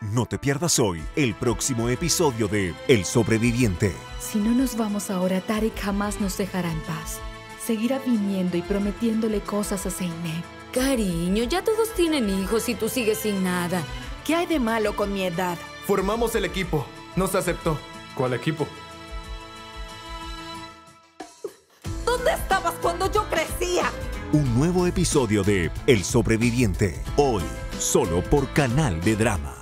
No te pierdas hoy el próximo episodio de El sobreviviente. Si no nos vamos ahora, Tarek jamás nos dejará en paz. Seguirá viniendo y prometiéndole cosas a Zeynep. Cariño, ya todos tienen hijos y tú sigues sin nada. ¿Qué hay de malo con mi edad? Formamos el equipo. Nos aceptó. ¿Cuál equipo? ¿Dónde estabas cuando yo crecía? Un nuevo episodio de El sobreviviente. Hoy, solo por Canal de Drama.